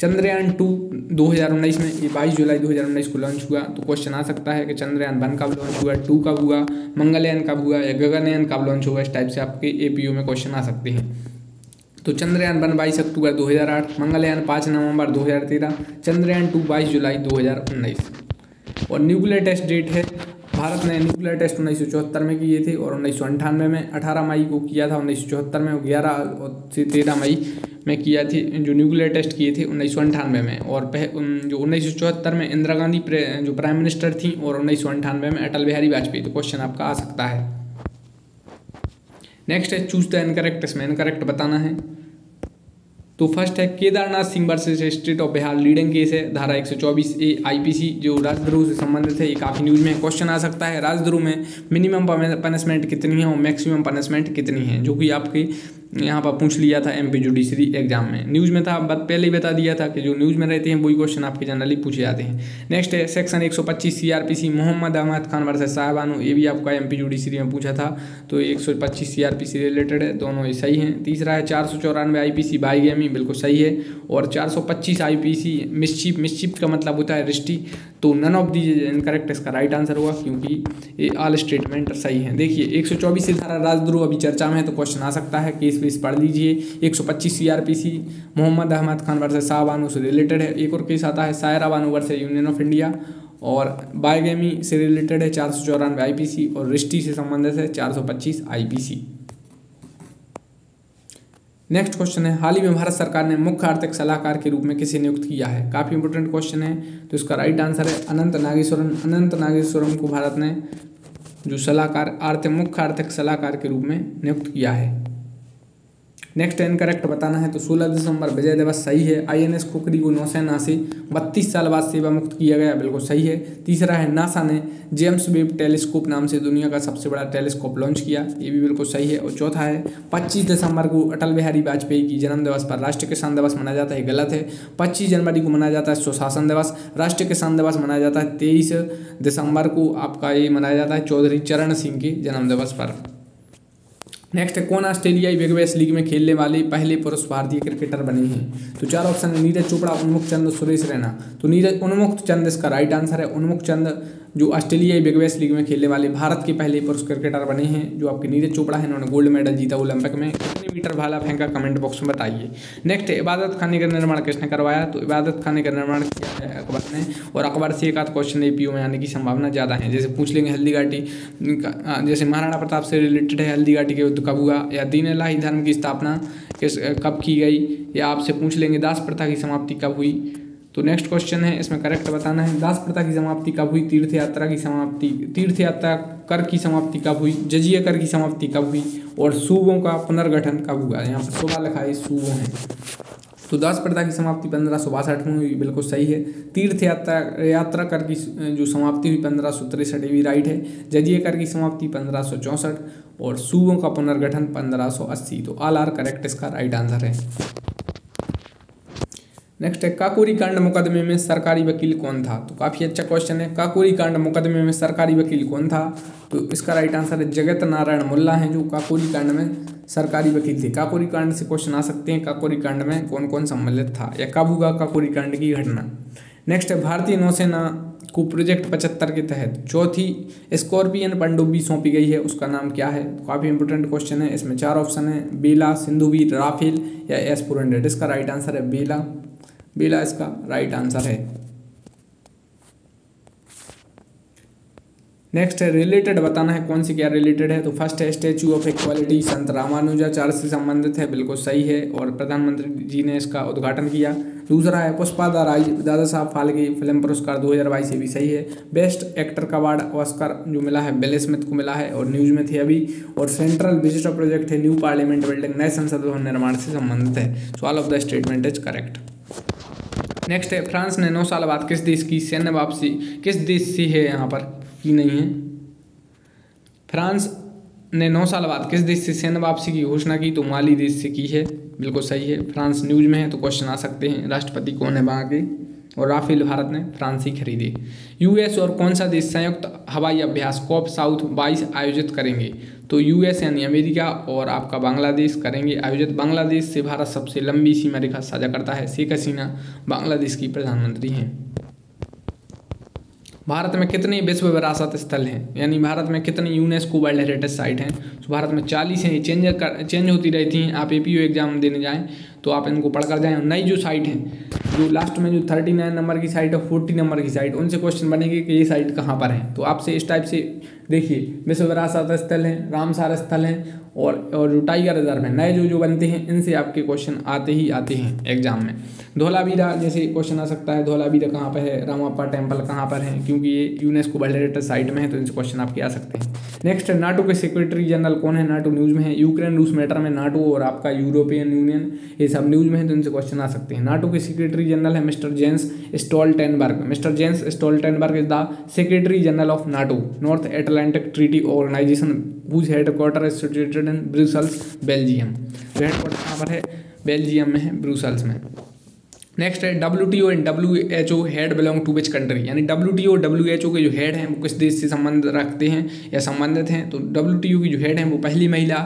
चंद्रयान टू 2019 में, ये 22 जुलाई 2019 को लॉन्च हुआ। तो क्वेश्चन आ सकता है कि चंद्रयान वन कब लॉन्च हुआ, टू कब हुआ, मंगलयान कब हुआ, या गगनयान कब लॉन्च हुआ, इस टाइप से आपके एपीओ में क्वेश्चन आ सकते हैं। तो चंद्रयान वन बाईस अक्टूबर 2008 मंगलयान पाँच नवंबर 2013 चंद्रयान टू बाईस जुलाई 2019 और न्यूक्लियर टेस्ट डेट है भारत ने न्यूक्लियर टेस्ट उन्नीस सौ चौहत्तर में किए थे और उन्नीस सौ अठानवे में अठारह मई को किया था उन्नीस सौ चौहत्तर में ग्यारह से तेरह मई में किया थी जो न्यूक्लियर टेस्ट किए थे उन्नीस में। और पह, जो उन्नीस सौ चौहत्तर में इंदिरा गांधी जो प्राइम मिनिस्टर थी और उन्नीस में अटल बिहारी वाजपेयी। तो क्वेश्चन आपका आ सकता है। नेक्स्ट है चूज़ द इनकरेक्ट इसमें इनकरेक्ट बताना है। तो फ़र्स्ट है Kedarnath Singh versus state of Bihar leading case है, धारा 124 ए आईपीसी जो राजद्रोह से संबंधित है, ये काफ़ी न्यूज़ में क्वेश्चन आ सकता है। राजद्रोह में मिनिमम पनिशमेंट कितनी है और मैक्सिमम पनिशमेंट कितनी है, जो कि आपकी यहाँ पर पूछ लिया था एम पी जुडिशरी एग्ज़ाम में। न्यूज़ में था, बत पहले ही बता दिया था कि जो न्यूज़ में रहते हैं, वही क्वेश्चन आपके जनरली पूछे जाते हैं। नेक्स्ट है section 125 CrPC Mohammad Ahmed Khan versus Shahbano, ये भी आपका एम पी जुडिशरी में पूछा था। तो 125 सीआरपीसी रिलेटेड है, दोनों ये सही हैं। तीसरा है, चार सौ चौरानवे आई पी बिल्कुल सही है। और चार सौ पच्चीस आई पी मिसचिप मिसचिप का मतलब होता है, रिश्ती। तो नन ऑफ़ दी इनकरेक्ट इसका राइट आंसर हुआ क्योंकि ये ऑल स्टेटमेंट सही है। देखिए, एक सौ चौबीस धारा राजद्रोह अभी चर्चा में है तो क्वेश्चन आ सकता है केस वेस पढ़ लीजिए। एक सौ पच्चीस C R P C Mohammad Ahmed Khan versus Shah Bano से रिलेटेड है। एक और केस आता है, Saira Bano versus union of India और बायोगेमी से रिलेटेड है, चार सौ चौरानवे आई पी सी और रिश्ती से संबंधित है, चार सौ पच्चीस I P C next question है, हाल ही में भारत सरकार ने मुख्य आर्थिक सलाहकार के रूप में किसे नियुक्त किया है? काफ़ी इंपोर्टेंट क्वेश्चन है। तो इसका राइट आंसर है, अनंत नागेश्वरम अनंत नागेश्वरम को भारत ने जो सलाहकार, आर्थिक, मुख्य आर्थिक सलाहकार के रूप में नियुक्त किया है। नेक्स्ट इनकरेक्ट बताना है तो 16 दिसंबर विजय दिवस सही है। आईएनएस खुकरी को नौसेना से बत्तीस साल बाद सेवा मुक्त किया गया, बिल्कुल सही है। तीसरा है नासा ने जेम्स वेब टेलीस्कोप नाम से दुनिया का सबसे बड़ा टेलीस्कोप लॉन्च किया, ये भी बिल्कुल सही है। और चौथा है, पच्चीस दिसंबर को अटल बिहारी वाजपेयी की जन्म दिवस पर राष्ट्रीय किसान दिवस मनाया जाता है गलत है। पच्चीस जनवरी को मनाया जाता है सुशासन दिवस, राष्ट्रीय किसान दिवस मनाया जाता है। तेईस दिसंबर को आपका ये मनाया जाता है चौधरी चरण सिंह के जन्म दिवस पर। नेक्स्ट कौन ऑस्ट्रेलियाई बैश लीग में खेलने वाले पहले पुरुष भारतीय क्रिकेटर बने हैं? तो चार ऑप्शन है, नीरज चोपड़ा, उन्मुख चंद, सुरेश रैना। तो नीरज, उन्मुख चंद इसका राइट आंसर है। उन्मुख चंद जो ऑस्ट्रेलियाई बिग बैश लीग में खेलने वाले भारत के पहले पुरुष क्रिकेटर बने हैं, जो आपके नीरज चोपड़ा है इन्होंने गोल्ड मेडल जीता ओलंपिक में। कितने मीटर भाला फेंका कमेंट बॉक्स में बताइए। नेक्स्ट इबादत खाने का निर्माण किसने करवाया? तो इबादत खाने का निर्माण किया है अकबर ने, और अकबर से एक आध क्वेश्चन ए में आने की संभावना ज़्यादा है। जैसे पूछ लेंगे हल्दी घाटी जैसे महाराणा प्रताप से रिलेटेड है हल्दी घाटी के युद्ध कब हुआ? या दीन अल्लाही धर्म की स्थापना, किस, कब की गई? या आपसे पूछ लेंगे, दास प्रथा की समाप्ति कब हुई? तो नेक्स्ट क्वेश्चन है, इसमें करेक्ट बताना है। दास प्रथा की समाप्ति कब हुई? तीर्थ यात्रा की समाप्ति तीर्थ यात्रा कर की समाप्ति कब हुई? जजिया कर की समाप्ति कब हुई? और सूबों का पुनर्गठन कब हुआ? यहाँ पर सुबह लिखा है सूबों है तो दास प्रथा की समाप्ति पंद्रह सौ बासठ में हुई बिल्कुल सही है। तीर्थ यात्रा यात्रा कर की जो समाप्ति हुई पंद्रह सौ तिरसठ भी राइट है। जजिए कर की समाप्ति पंद्रह सौ चौंसठ और सूबों का पुनर्गठन पंद्रह सौ अस्सी। तो आल आर करेक्ट इसका राइट आंसर है। नेक्स्ट है, काकोरी कांड मुकदमे में सरकारी वकील कौन था? तो काफ़ी अच्छा क्वेश्चन है, काकोरी कांड मुकदमे में सरकारी वकील कौन था? तो इसका राइट आंसर है जगत नारायण मुल्ला हैं, जो काकोरी कांड में सरकारी वकील थे। काकोरी कांड से क्वेश्चन आ सकते हैं। काकोरी कांड में कौन कौन सम्मिलित था? या कब हुआ काकोरी कांड की घटना? नेक्स्ट है भारतीय नौसेना को प्रोजेक्ट पचहत्तर के तहत चौथी स्कॉर्पियन पनडुब्बी सौंपी गई है। उसका नाम क्या है? काफ़ी इंपोर्टेंट क्वेश्चन है। इसमें चार ऑप्शन है। बेला, सिंधुवीर, राफेल या एस फोर हंड्रेड इसका राइट आंसर है बेला। बेला इसका राइट आंसर है। नेक्स्ट है रिलेटेड बताना है कौन सी क्या रिलेटेड है? तो फ़र्स्ट है स्टैचू ऑफ़ इक्वालिटी संत रामानुजाचार्य से संबंधित है, बिल्कुल सही है, और प्रधानमंत्री जी ने इसका उद्घाटन किया। दूसरा है पुष्पा राज दादा साहब फाल्के फ़िल्म पुरस्कार 2022 से भी सही है। बेस्ट एक्टर का अवार्ड ऑस्कर जो मिला है बिल स्मिथ को मिला है, और न्यूज़ में थे अभी। और सेंट्रल विजिटर प्रोजेक्ट है न्यू पार्लियामेंट बिल्डिंग नए संसद भवन निर्माण से संबंधित है। So all of the statement is correct next है फ्रांस ने नौ साल बाद किस देश की सैन्य वापसी, किस देश से है यहाँ पर? की नहीं है। फ्रांस ने नौ साल बाद किस देश से सैन्य वापसी की घोषणा की? तो माली देश से की है। बिल्कुल सही है। फ्रांस न्यूज़ में है तो क्वेश्चन आ सकते हैं। राष्ट्रपति कौन है वहाँ के? और राफेल भारत ने फ्रांस ही खरीदे। यूएस और कौन सा देश संयुक्त हवाई अभ्यास कॉप साउथ बाईस आयोजित करेंगे? तो यूएस यानी अमेरिका और आपका बांग्लादेश करेंगे आयोजित। बांग्लादेश से भारत सबसे लंबी सीमा रेखा साझा करता है। शेख हसीना बांग्लादेश की प्रधानमंत्री हैं। भारत में कितने विश्व विरासत स्थल हैं? यानी भारत में कितने यूनेस्को वर्ल्ड हेरिटेज साइट हैं? तो भारत में चालीस हैं, ये चेंज कर, चेंज होती रहती हैं। आप ए एग्ज़ाम देने जाएँ तो आप इनको पढ़कर जाएँ। नई जो साइट हैं, जो लास्ट में जो थर्टी नाइन नंबर की साइट है फोर्टी नंबर की साइट उनसे क्वेश्चन बनेंगे कि ये साइट कहाँ पर है। तो आपसे इस टाइप से देखिए विश्व विरासत स्थल हैं रामसार स्थल हैं और और जो टाइगर रिज़र्व है, नए जो जो बनते हैं, इनसे आपके क्वेश्चन आते ही आते हैं एग्ज़ाम में। धोलावीरा जैसे क्वेश्चन आ सकता है, धोलावीरा कहाँ पर है रामापा टेंपल कहाँ पर है, क्योंकि ये यूनेस्को वर्ल्ड हेरिटेज साइट में है तो इनसे क्वेश्चन आपके आ सकते हैं। नेक्स्ट नाटो के सेक्रेटरी जनरल कौन है? नाटो न्यूज़ में है। यूक्रेन रूस मैटर में नाटो और आपका यूरोपियन यूनियन ये सब न्यूज़ में है तो इनसे क्वेश्चन आ सकते हैं। नाटो के सेक्रेटरी जनरल है Mister Jens Stoltenberg Mister Jens Stoltenberg is the secretary general of NATO North Atlantic treaty organization whose headquarter situated in Brussels Belgium headquarter कहाँ पर है? बेल्जियम में है ब्रूसल्स में। नेक्स्ट है W T O and W H O head belong to which country यानी W T O W H O के जो हेड हैं, वो किस देश से संबंध रखते हैं या संबंधित हैं? तो डब्ल्यू टी ओ की जो हेड हैं, वो पहली महिला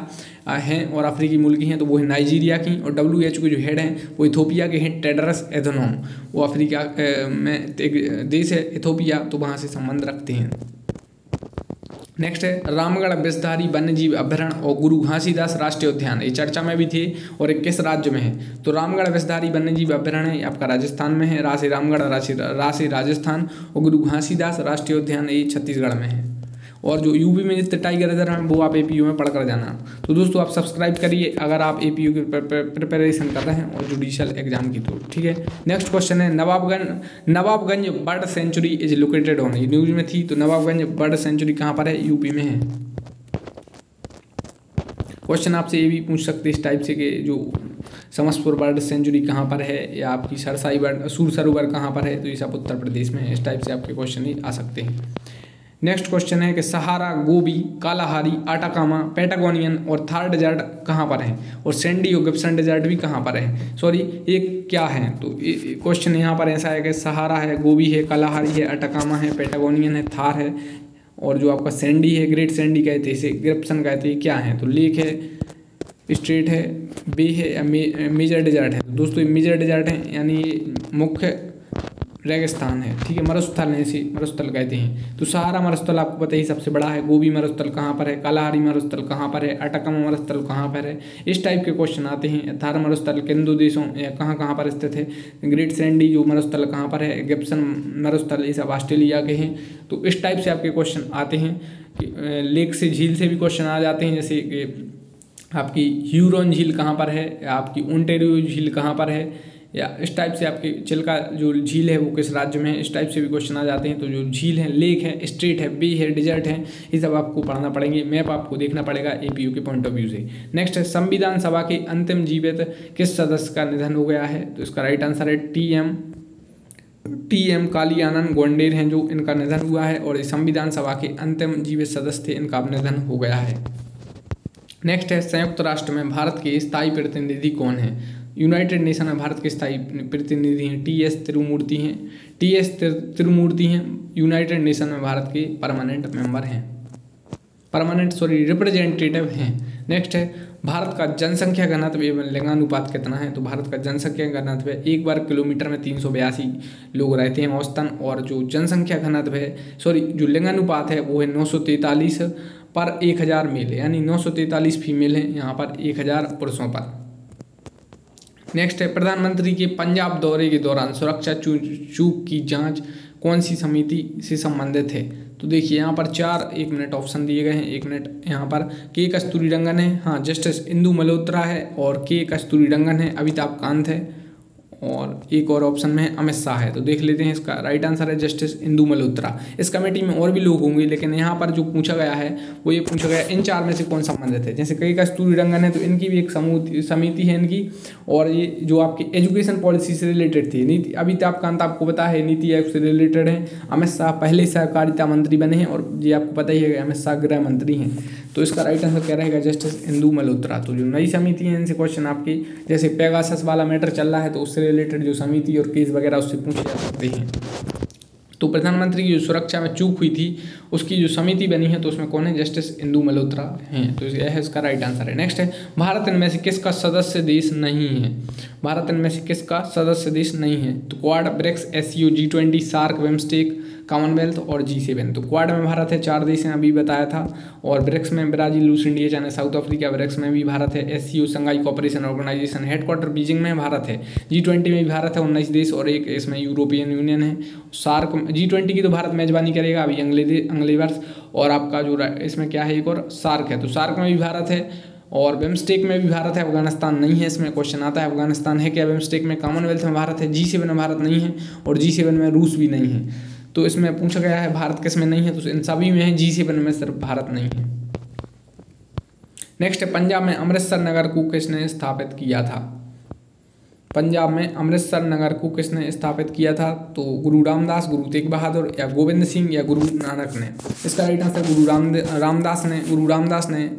हैं और अफ्रीकी मुल्क हैं तो वो है नाइजीरिया की, और डब्ल्यू एच के जो हेड हैं, वो इथोपिया के हैं टेडरस एथोनोम वो अफ्रीका में एक देश है, इथोपिया तो वहाँ से संबंध रखते हैं। नेक्स्ट है, रामगढ़ विषधारी वन्यजीव अभ्यारण्य और गुरु घासीदास राष्ट्रीय उद्यान। ये चर्चा में भी थे, और एक किस राज्य में है? तो रामगढ़ विषधारी वन्यजीव अभ्यारण्य आपका राजस्थान में है, राशि रामगढ़, राशि राशि राजस्थान, और गुरु घासीदास राष्ट्रीय उद्यान, ये छत्तीसगढ़ में है। और जो यूपी में जितने टाइगर रिज़र्व हैं, वो आप एपीयू में पढ़ कर जाना। तो दोस्तों, आप सब्सक्राइब करिए अगर आप ए की प्रिपरेशन कर रहे हैं और जुडिशियल एग्ज़ाम की तो ठीक है? नेक्स्ट क्वेश्चन है Nawabganj Nawabganj bird sanctuary is located on news में थी तो नवाबगंज बर्ड सेंचुरी कहाँ पर है? यूपी में है। क्वेश्चन आपसे ये भी पूछ सकते इस टाइप से कि जो समस्तपुर बर्ड सेंचुरी कहाँ पर है, या आपकी सरसाई बर्ड सूर सरोवर कहाँ पर है? तो ये सब उत्तर प्रदेश में है। इस टाइप से आपके क्वेश्चन ही आ सकते हैं। नेक्स्ट क्वेश्चन है कि Sahara Gobi Kalahari Atacama Patagonian और थार डेजर्ट कहाँ पर हैं? और सेंडी और गिप्सन डेजर्ट भी कहाँ पर है? सॉरी ये क्या है? तो क्वेश्चन यहाँ पर ऐसा है कि सहारा है गोबी है कालाहारी है अटाकामा है पेटागोनियन है थार है, और जो आपका सैंडी है ग्रेट सैंडी कहते हैं, इसे गिप्सन कहते हैं, क्या है? तो लेक है स्ट्रेट है बे है, या मेजर डेजर्ट है। दोस्तों, ये मेजर डेजर्ट है, यानी ये मुख्य रेगिस्तान है, ठीक है, मरुस्थल है इसी मरुस्थल कहते हैं। तो सहारा मरुस्थल आपको पता ही सबसे बड़ा है, गोभी मरुस्थल कहाँ पर है, कालाहारी मरुस्थल कहाँ पर है, अटकम मरुस्थल कहाँ पर है? इस टाइप के क्वेश्चन आते हैं। थार मरुस्थल किंदु देशों कहाँ कहाँ पर स्थित है? ग्रेट सैंडी जो मरुस्थल कहाँ पर है? गिप्सन मरुस्थल, ये सब ऑस्ट्रेलिया के हैं। तो इस टाइप से आपके क्वेश्चन आते हैं। लेक से झील से भी क्वेश्चन आ जाते हैं, जैसे आपकी ह्यूरोन झील कहाँ पर है? आपकी ओंटेरियो झील कहाँ पर है? या इस टाइप से आपके चिल्का जो झील है वो किस राज्य में है, इस टाइप से भी क्वेश्चन आ जाते हैं। तो जो झील है लेक है स्ट्रीट है बे है डिजर्ट है, ये सब आपको पढ़ना पड़ेंगे। मैप आपको देखना पड़ेगा ए के पॉइंट ऑफ़ व्यू से। नेक्स्ट है, संविधान सभा के अंतिम जीवित किस सदस्य का निधन हो गया है? तो इसका राइट आंसर है T M T M Kali Anand Gounder हैं जो इनका निधन हुआ है और संविधान सभा के अंतिम जीवित सदस्य थे, इनका निधन हो गया है। नेक्स्ट है, संयुक्त राष्ट्र में भारत के स्थायी प्रतिनिधि कौन है? यूनाइटेड नेशन में भारत के स्थायी प्रतिनिधि हैं टी एस तिरुमूर्ति हैं। टी एस तिरुमूर्ति हैं यूनाइटेड नेशन में भारत के परमानेंट मेंबर हैं। परमानेंट सॉरी रिप्रेजेंटेटिव हैं। नेक्स्ट है, भारत का जनसंख्या घनत्व एवं लिंगानुपात कितना है? तो भारत का जनसंख्या घनत्व एक बार किलोमीटर में तीन सौ बयासी लोग रहते हैं औसतन, और जो जनसंख्या घनत्व है सॉरी जो लिंगानुपात है, वो है नौ सौ तैंतालीस पर एक हज़ार मेल यानी नौ सौ तैंतालीस फीमेल हैं यहाँ पर एक हज़ार पुरुषों पर। नेक्स्ट है, प्रधानमंत्री के पंजाब दौरे के दौरान सुरक्षा चूक की जाँच कौन सी समिति से संबंधित है? तो देखिए, यहाँ पर चार, एक मिनट ऑप्शन दिए गए हैं। एक मिनट यहाँ पर के कस्तूरी रंगन है। हाँ जस्टिस इंदू मल्होत्रा है और के कस्तूरी रंगन है। अमिताभ कांत है। और एक और ऑप्शन में अमित शाह है। तो देख लेते हैं इसका राइट आंसर है जस्टिस इंदू मल्होत्रा। इस कमेटी में और भी लोग होंगे, लेकिन यहाँ पर जो पूछा गया है, वो ये पूछा गया, इन चार में से कौन संबंधित है? जैसे कई कस्तूरी रंगन है तो इनकी भी एक समिति है इनकी, और ये जो आपकी एजुकेशन पॉलिसी से रिलेटेड थी, नीति अमिताभ कांत आपको पता है, नीति आयोग से रिलेटेड है। अमित शाह पहले सहकारिता मंत्री बने हैं, और ये आपको पता ही है अमित शाह गृह मंत्री हैं। तो इसका राइट आंसर क्या रहेगा? जस्टिस इंदू मल्होत्रा तो जो नई समिति है, इनसे क्वेश्चन आपकी। जैसे पेगासस वाला मैटर चल रहा है तो उससे रिलेटेड जो समिति और केस वगैरह, उससे पूछे जा सकते हैं। तो प्रधानमंत्री की जो सुरक्षा में चूक हुई थी, उसकी जो समिति बनी है तो उसमें कौन है? जस्टिस इंदू मल्होत्रा हैं। तो यह है इसका राइट आंसर है। नेक्स्ट है, भारत इनमें से किसका सदस्य देश नहीं है? भारत इनमें से किसका सदस्य देश नहीं है? तो Quad BRICS S U G twenty SAARC BIMSTEC Commonwealth और जी सेवन तो क्वाड में भारत है, चार देश हैं, अभी बताया था। और ब्रिक्स में Brazil Russia India China South Africa BRICS में भी भारत है। S C Shanghai cooperation organization headquarter Beijing में भारत है। जी ट्वेंटी में भी भारत है, उन्नीस देश और एक इसमें यूरोपियन यूनियन है। सार्क जी ट्वेंटी की तो भारत मेजबानी करेगा, अभी अगले अगले वर्ष। और आपका जो इसमें क्या है एक और? सार्क है। तो सार्क में भी भारत है और वेमस्टेक में भी भारत है। अफ़गानिस्तान नहीं है, इसमें क्वेश्चन आता है, अफ़गानिस्तान है क्या? वेमस्टेक में कॉमनवेल्थ में भारत है जी सेवन में भारत नहीं है और जी सेवन में रूस भी नहीं है। तो इसमें पूछा गया है, भारत किसमें नहीं है? तो इन सभी में है, जी सेवन में सिर्फ़ भारत नहीं है। नेक्स्ट है पंजाब में अमृतसर नगर को किसने स्थापित किया था? पंजाब में अमृतसर नगर को किसने स्थापित किया था? तो गुरु रामदास, गुरु तेग बहादुर या गोविंद सिंह या गुरु नानक ने। इसका राइट आंसर गुरु राम रामदास ने, गुरु रामदास ने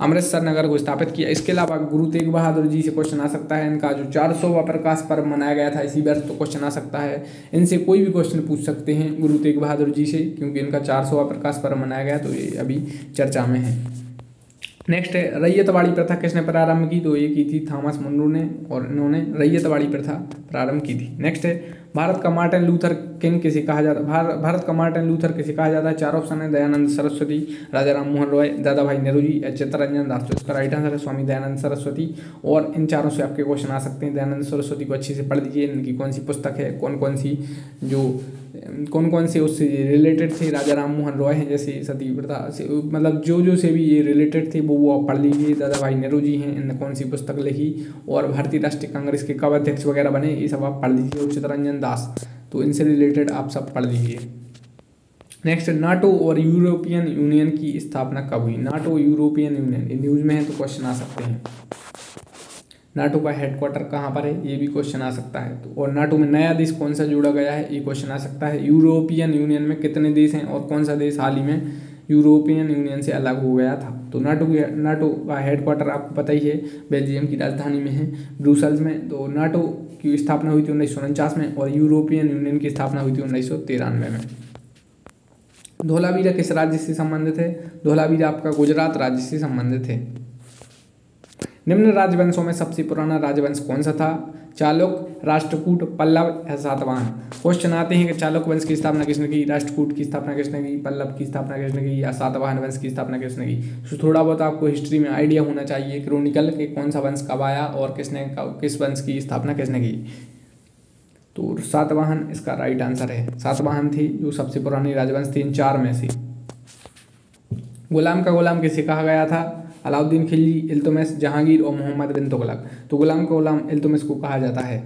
अमृतसर नगर को स्थापित किया। इसके अलावा गुरु तेग बहादुर जी से क्वेश्चन आ सकता है। इनका जो चार सौवा प्रकाश पर्व मनाया गया था, इसी वर्ष तो क्वेश्चन आ सकता है। इनसे कोई भी क्वेश्चन पूछ सकते हैं गुरु तेग बहादुर जी से, क्योंकि इनका चार सौवा प्रकाश पर्व मनाया गया तो ये अभी चर्चा में है। नेक्स्ट है, रैयतवाड़ी प्रथा किसने प्रारंभ की? तो ये की थी थॉमस मुंडू ने, और इन्होंने रैयतवाड़ी प्रथा प्रारंभ की थी। नेक्स्ट है भारत का मार्टिन लूथर किंग किसे कहा जाता है भारत का मार्टिन लूथर किसे कहा जाता है? चार ऑप्शन है, दयानंद सरस्वती राजा राम मोहन रॉय दादा भाई नेहरू जी या दास तो इसका राइट आंसर है स्वामी दयानंद सरस्वती। और इन चारों से आपके क्वेश्चन आ सकते हैं। दयानंद सरस्वती को अच्छे से पढ़ लीजिए। इनकी कौन सी पुस्तक है? कौन कौन सी जो कौन कौन से उससे रिलेटेड थे, राजा राम मोहन रॉय हैं, जैसे सती प्रथा, से मतलब जो जो से भी ये रिलेटेड थे, वो वो आप पढ़ लीजिए। दादा भाई नेहरू जी हैं, इनने कौन सी पुस्तक लिखी? और भारतीय राष्ट्रीय कांग्रेस के कब अध्यक्ष वगैरह बने, ये सब आप पढ़ लीजिए। और चितरंजन दास तो इनसे रिलेटेड आप सब पढ़ लीजिए। नेक्स्ट नाटो और यूरोपियन यूनियन की स्थापना कब हुई? नाटो यूरोपियन यूनियन न्यूज़ में है तो क्वेश्चन आ सकते हैं। नाटो का हेडक्वार्टर कहाँ पर है, ये भी क्वेश्चन आ सकता है। तो और नाटो में नया देश कौन सा जुड़ा गया है, ये क्वेश्चन आ सकता है। यूरोपियन यूनियन में कितने देश हैं और कौन सा देश हाल ही में यूरोपियन यूनियन से अलग हो गया था। तो नाटो के नाटो का हेडक्वार्टर आपको पता ही है बेल्जियम की राजधानी में है ब्रूसल्स में। तो नाटो की स्थापना हुई थी उन्नीस सौ उनचास में और यूरोपियन यूनियन की स्थापना हुई थी उन्नीस सौ तिरानवे में। धोलावीरा किस राज्य से संबंधित है? धोलावीरा आपका गुजरात राज्य से संबंधित है। निम्न राजवंशों में सबसे पुराना राजवंश कौन सा था? चालुक राष्ट्रकूट, पल्लव या सातवाहन क्वेश्चन आते हैं कि चालुक वंश की स्थापना किसने की? राष्ट्रकूट की स्थापना किसने की? पल्लव की स्थापना किसने की? या सातवाहन वंश की स्थापना किसने की? तो थोड़ा बहुत आपको हिस्ट्री में आइडिया होना चाहिए क्रोनिकल के कौन सा वंश कब आया और किसने किस वंश की स्थापना किसने की? तो सातवाहन इसका राइट आंसर है। सातवाहन थी जो सबसे पुरानी राजवंश थी, इन चार में से। गुलाम का गुलाम किसे कहा गया था? अलाउद्दीन खिलजी, इल्तुतमिश, जहांगीर और मोहम्मद बिन तुगलक। तो गुलाम को गुलाम इल्तुतमिश को कहा जाता है।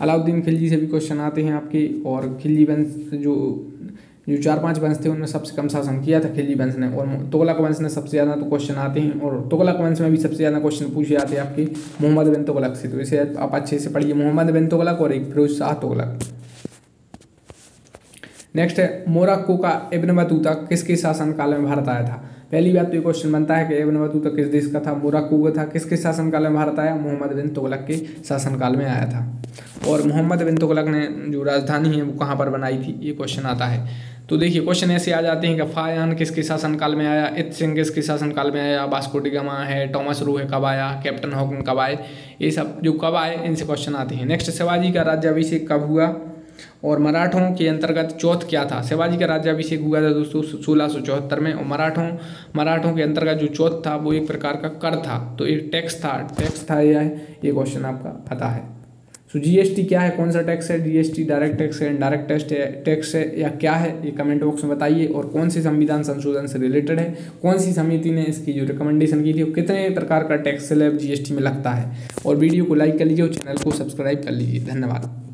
अलाउद्दीन खिलजी से भी क्वेश्चन आते हैं आपके, और खिलजी वंश जो जो चार पाँच वंश थे, उनमें सबसे कम शासन किया था खिलजी वंश ने, और तुगलक वंश ने सबसे ज़्यादा तो क्वेश्चन आते हैं, और तुगलक वंश में भी सबसे ज़्यादा क्वेश्चन पूछे जाते हैं आपके, मोहम्मद बिन तुगलक से। तो इसे आप अच्छे से पढ़िए, मोहम्मद बिन तुगलक और एक फिरोज शाह तुगलक। नेक्स्ट है, मोरक्को का इब्न बतूता किसके शासनकाल में भारत आया था? पहली बात तो ये क्वेश्चन बनता है कि इब्न बतूता किस देश का था? मोरक्को का था। किसके शासनकाल में भारत आया? मोहम्मद बिन तुगलक के शासनकाल में आया था। और मोहम्मद बिन तुगलक ने जो राजधानी है, वो कहाँ पर बनाई थी? ये क्वेश्चन आता है। तो देखिए क्वेश्चन ऐसे आ जाते हैं कि फायान किसके शासनकाल में आया? इत सिंह किसके शासनकाल में आया? बास्को बास्कोटिगमा है, टॉमस रू है, कब आया? कैप्टन हॉकिंग कब आए? ये सब जो कब आए, इनसे क्वेश्चन आते हैं। नेक्स्ट शिवाजी का राज्याभिषेक कब हुआ? और मराठों के अंतर्गत चौथ क्या था? शिवाजी का राज्याभिषेक हुआ था दोस्तों सोलह सौ चौहत्तर में और मराठों मराठों के अंतर्गत जो चौथ था वो एक प्रकार का कर था। तो एक टैक्स था टैक्स था यह ये क्वेश्चन आपका पता है। सो जीएसटी क्या है? कौन सा टैक्स है? जीएसटी डायरेक्ट टैक्स है इनडायरेक्ट टैक्स है टैक्स है या क्या है? ये कमेंट बॉक्स में बताइए और कौन से संविधान संशोधन से रिलेटेड है? कौन सी समिति ने इसकी जो रिकमेंडेशन की थी कितने प्रकार का टैक्स स्लैब जीएसटी में लगता है? और वीडियो को लाइक कर लीजिए और चैनल को सब्सक्राइब कर लीजिए। धन्यवाद।